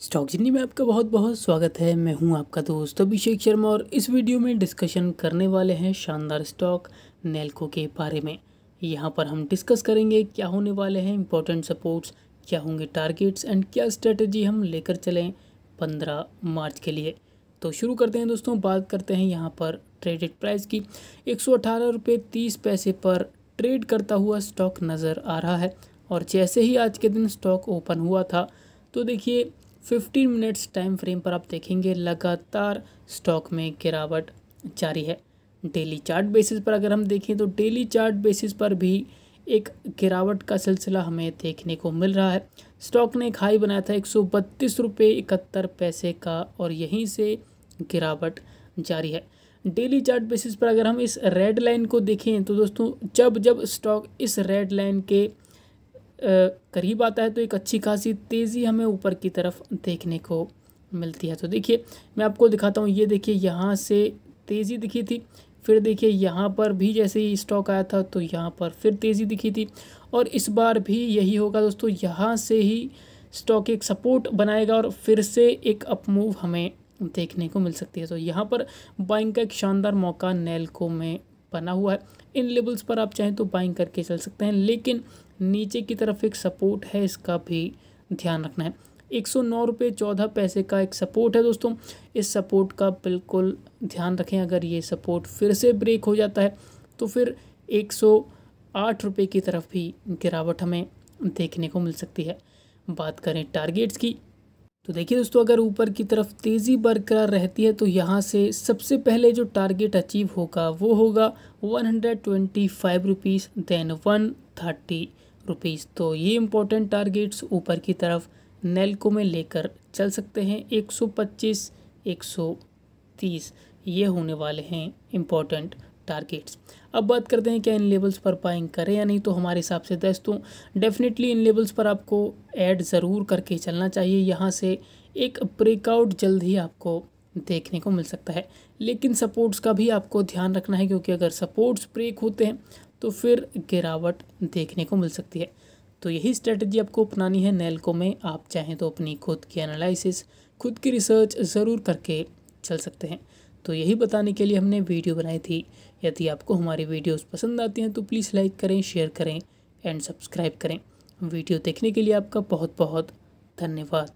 Stock जिन्नी में आपका बहुत बहुत स्वागत है। मैं हूँ आपका दोस्त अभिषेक शर्मा और इस वीडियो में डिस्कशन करने वाले हैं शानदार स्टॉक नेल्को के बारे में। यहाँ पर हम डिस्कस करेंगे क्या होने वाले हैं इंपॉर्टेंट सपोर्ट्स क्या होंगे टारगेट्स एंड क्या स्ट्रेटजी हम लेकर चलें पंद्रह मार्च के लिए। तो शुरू करते हैं दोस्तों, बात करते हैं यहाँ पर ट्रेडेड प्राइस की। एक सौ पैसे पर ट्रेड करता हुआ स्टॉक नज़र आ रहा है और जैसे ही आज के दिन स्टॉक ओपन हुआ था तो देखिए 15 मिनट्स टाइम फ्रेम पर आप देखेंगे, लगातार स्टॉक में गिरावट जारी है। डेली चार्ट बेसिस पर अगर हम देखें तो डेली चार्ट बेसिस पर भी एक गिरावट का सिलसिला हमें देखने को मिल रहा है। स्टॉक ने एक हाई बनाया था, एक सौ बत्तीस रुपये इकहत्तर पैसे का, और यहीं से गिरावट जारी है। डेली चार्ट बेसिस पर अगर हम इस रेड लाइन को देखें तो दोस्तों, जब जब स्टॉक इस रेड लाइन के करीब आता है तो एक अच्छी खासी तेज़ी हमें ऊपर की तरफ़ देखने को मिलती है। तो देखिए, मैं आपको दिखाता हूँ, ये देखिए यहाँ से तेज़ी दिखी थी, फिर देखिए यहाँ पर भी जैसे ही स्टॉक आया था तो यहाँ पर फिर तेज़ी दिखी थी। और इस बार भी यही होगा दोस्तों, यहाँ से ही स्टॉक एक सपोर्ट बनाएगा और फिर से एक अपमूव हमें देखने को मिल सकती है। तो यहाँ पर बाइंग का एक शानदार मौका नेलको में बना हुआ है। इन लेवल्स पर आप चाहें तो बाइंग करके चल सकते हैं, लेकिन नीचे की तरफ़ एक सपोर्ट है, इसका भी ध्यान रखना है। एक सौ नौ रुपये चौदह पैसे का एक सपोर्ट है दोस्तों। इस सपोर्ट का बिल्कुल ध्यान रखें, अगर ये सपोर्ट फिर से ब्रेक हो जाता है तो फिर एक सौ आठ रुपये की तरफ़ भी गिरावट हमें देखने को मिल सकती है। बात करें टारगेट्स की तो देखिए दोस्तों, अगर ऊपर की तरफ़ तेज़ी बरकरार रहती है तो यहाँ से सबसे पहले जो टारगेट अचीव होगा, वो होगा one hundred twenty five rupees then one thirty rupees तो ये इम्पोर्टेंट टारगेट्स ऊपर की तरफ़ नेल्को में लेकर चल सकते हैं। 125 130 ये होने वाले हैं इम्पोर्टेंट टारगेट्स अब बात करते हैं क्या इन लेवल्स पर बाइंग करें या नहीं तो हमारे हिसाब से दोस्तों डेफिनेटली इन लेवल्स पर आपको ऐड ज़रूर करके चलना चाहिए। यहाँ से एक ब्रेकआउट जल्द ही आपको देखने को मिल सकता है। लेकिन सपोर्ट्स का भी आपको ध्यान रखना है, क्योंकि अगर सपोर्ट्स ब्रेक होते हैं तो फिर गिरावट देखने को मिल सकती है। तो यही स्ट्रेटजी आपको अपनानी है नेलको में। आप चाहें तो अपनी खुद की एनालिसिस खुद की रिसर्च ज़रूर करके चल सकते हैं। तो यही बताने के लिए हमने वीडियो बनाई थी। यदि आपको हमारी वीडियोस पसंद आती हैं तो प्लीज़ लाइक करें शेयर करें एंड सब्सक्राइब करें। वीडियो देखने के लिए आपका बहुत बहुत धन्यवाद।